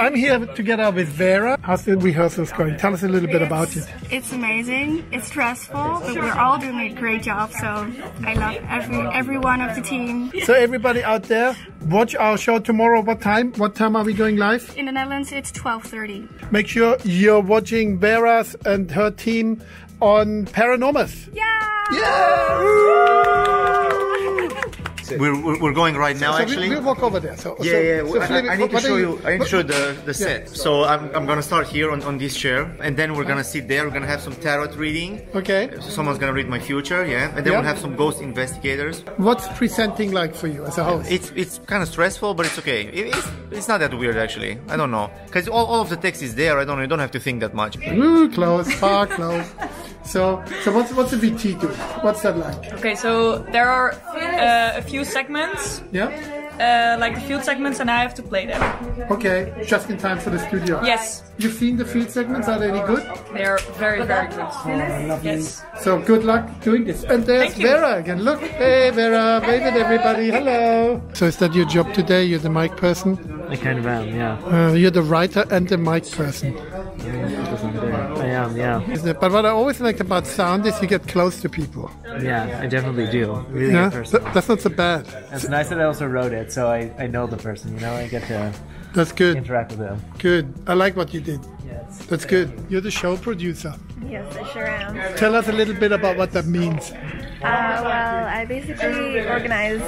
I'm here together with Vera. How's the rehearsals going? Tell us a little bit about it. It's amazing. It's stressful, but we're all doing a great job. So I love every every one of the team. So everybody out there, watch our show tomorrow. What time? What time are we going live? In the Netherlands, it's 12:30. Make sure you're watching Vera's and her team on Paranormus. Yeah. Yeah. We're, we're, we're going right now, So we- actually. we'll walk over there. So, Yeah, so, yeah. so I- I, need to show you. I need to show the the Yeah. set. So I'm, I'm gonna start here on, on this chair, and then we're uh-huh. gonna sit there. We're gonna have some tarot reading. Okay. So someone's gonna read my future, yeah, and then Yeah. we'll have some ghost investigators. What's presenting like for you as a host? It's it's kind of stressful, but it's okay. It, it's it's not that weird actually. I don't know, cause all, all of the text is there. I don't know. You don't have to think that much. Ooh, close, far close. So, so what's what's a VT do? What's that like? Okay, so there are uh, a few segments, Yeah. uh, like the field segments, and I have to play them. Okay, just in time for the studio. Yes, You've seen the field segments? Are they any good? they are very, very good. Yes. So good luck doing this. And there's Vera again. Look, hey Vera, wave at everybody. Hello. So is that your job today? You're the mic person. I kind of am, yeah. Uh, you're the writer and the mic person. I am, yeah. Isn't it? But what I always liked about sound is you get close to people. Yeah, I definitely do. Really Yeah, good. Th- that's not so bad. It's nice that I also wrote it, so I, I know the person, you know, I get to That's good. interact with them. Good. I like what you did. Yes. That's good. You're the show producer. Yes, I sure am. Tell us a little bit about what that means. Uh, well, I basically organized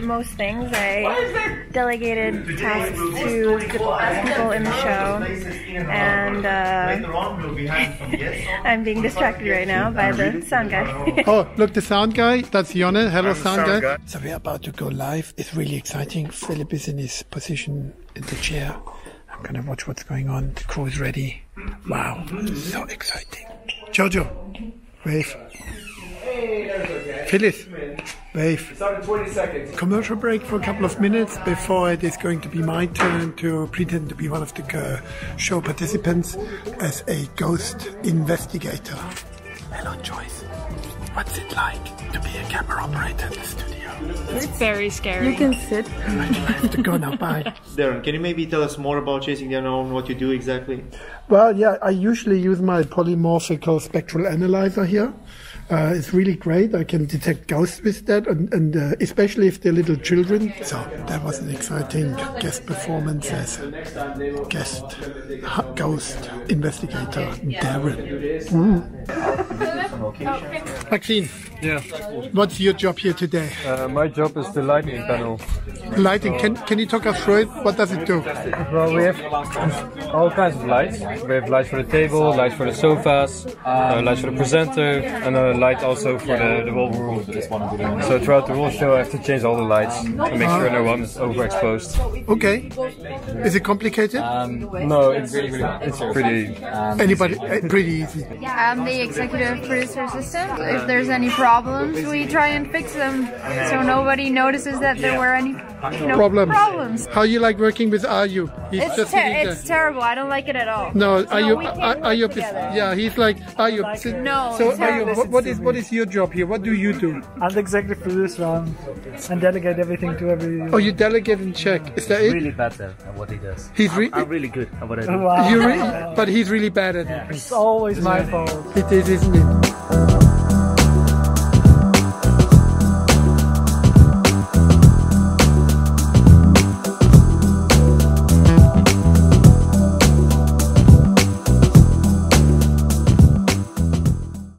most things. I delegated tasks to the people in the show, and uh, I'm being distracted right now by the sound guy. Oh, look, the sound guy. That's Jonne. Hello, sound, sound guy. guy. So we're about to go live. It's really exciting. Philip is in his position in the chair. I'm gonna watch what's going on. The crew is ready. Wow, so exciting. Jojo, wave. Phyllis, wave. Commercial break for a couple of minutes before it is going to be my turn to pretend to be one of the uh, show participants as a ghost investigator. Hello, Joyce. What's it like to be a camera operator in the studio? It's very scary. You can sit. I have to go now. Bye. Darren, can you maybe tell us more about chasing the unknown? What you do exactly? Well, yeah, I usually use my polymorphical spectral analyzer here. Uh, it's really great. I can detect ghosts with that, and, and uh, especially if they're little children. So that was an exciting guest performance as guest ghost investigator Darren. Mm. Maxine, Yeah, what's your job here today? uh, my job is the lighting panel. Lighting. Can can you talk us through it? What does it do? Well, we have all kinds of lights. We have lights for the table, lights for the sofas, uh, lights for the presenter, and a light also for the, the whole room. So throughout the whole show, I have to change all the lights to make sure no one is overexposed. Okay. Is it complicated? No, it's it's pretty. Anybody? uh, Pretty easy. I'm the executive producer assistant. If there's any problems, we try and fix them so nobody notices that there were any you know, Problems. problems. How you like working with Ayub? He's It's, just ter- sitting there. it's terrible. I don't like it at all. No, No, Ayub, we can't Ay- work Ayub is, yeah, he's like Ayub. sit- No, so it's. Ayub, what, what is what is your job here? What do you do? I'm the executive producer um, and delegate everything to every. Oh, you delegate and check. Is that it? Really bad at what he does. He's re- I'm really good at what I do. Wow. you re- but he's really bad at it. It's always my fault. It is, isn't it?